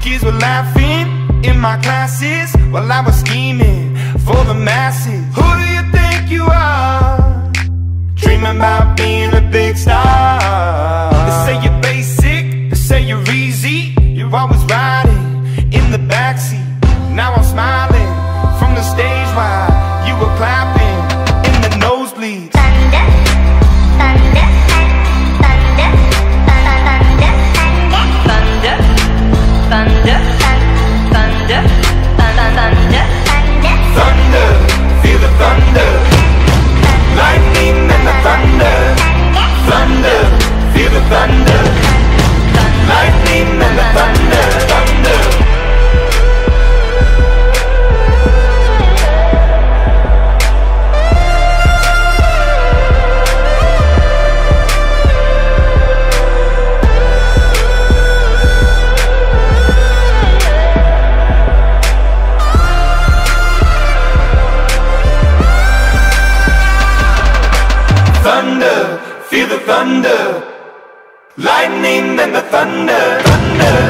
Kids were laughing in my classes While I was scheming for the masses. Who do you think you are? Dreaming about being a big star. They say you're basic, they say you're easy. You're always the thunder. Lightning and the thunder. Thunder,